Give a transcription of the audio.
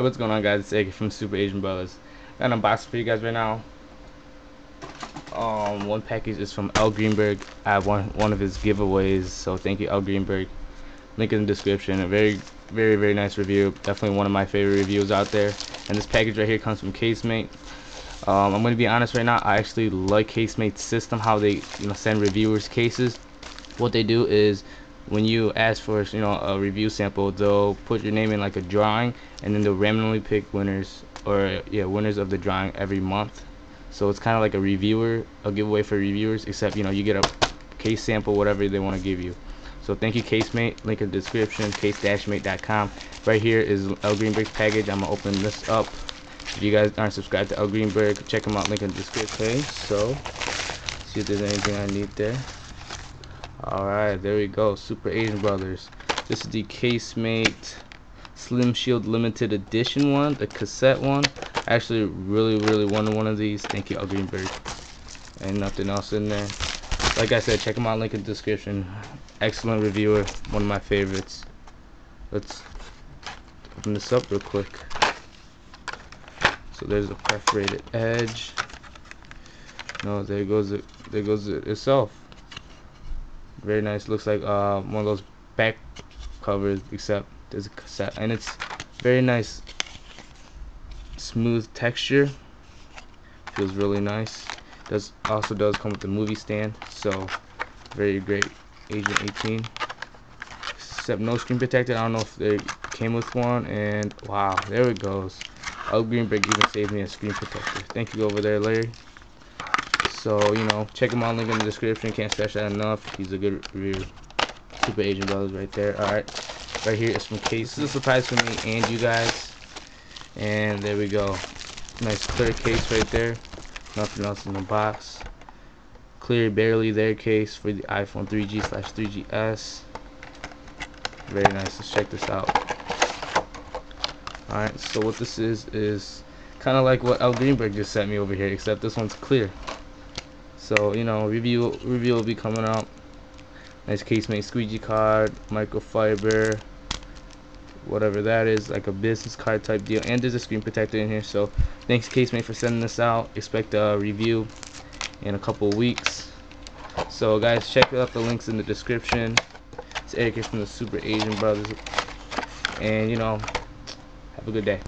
Alright, what's going on guys? It's Eric from Super Asian Brothers. Got an unboxing for you guys right now. Um, one package is from L Greenberg. I have one one of his giveaways, so thank you L Greenberg. Link in the description. A very, very, very nice review. Definitely one of my favorite reviews out there. And this package right here comes from Casemate. Um, I'm going to be honest right now. I actually like Casemate's system, how they you know send reviewers cases. What they do is when you ask for you know a review sample they'll put your name in like a drawing and then they'll randomly pick winners or yeah winners of the drawing every month. So it's kind of like a reviewer a giveaway for reviewers except you know you get a case sample whatever they want to give you. So thank you casemate. Link in the description case-mate.com right here is L Greenberg's package. I'm gonna open this up. If you guys aren't subscribed to L Greenberg check them out. Link in the description. So see if there's anything I need there Alright, there we go. Super Asian Brothers. This is the Casemate Slim Shield Limited Edition one, the cassette one. I actually really, really wanted one of these. Thank you, L Greenberg. And nothing else in there. Like I said, check them out, link in the description. Excellent reviewer, one of my favorites. Let's open this up real quick. So there's a perforated edge. No, there goes it. There goes it itself very nice. Looks like uh, one of those back covers except there's a cassette and it's very nice. Smooth texture. Feels really nice. Does also does come with the movie stand so very great. Agent 18 except no screen protected I don't know if they came with one and wow there it goes. L Greenberg even saved me a screen protector. Thank you over there Larry so, you know, check him out, link in the description. Can't stress that enough. He's a good. Super Asian Brothers right there. Alright. Right here is from Case. This is a surprise for me and you guys. And there we go. Nice clear case right there. Nothing else in the box. Clear, barely there case for the iPhone 3G slash 3GS. Very nice. Let's check this out. Alright, so what this is, is kind of like what L Greenberg just sent me over here, except this one's clear so you know review review will be coming up. Nice casemate squeegee card microfiber whatever that is like a business card type deal. And there's a screen protector in here so thanks casemate for sending this out. Expect a review in a couple weeks. So guys check out the links in the description. It's Eric from the Super Asian Brothers. And you know have a good day